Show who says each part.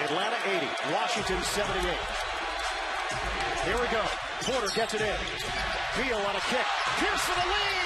Speaker 1: Atlanta 80, Washington 78. Here we go. Porter gets it in. Beal on a kick. Pierce for the lead.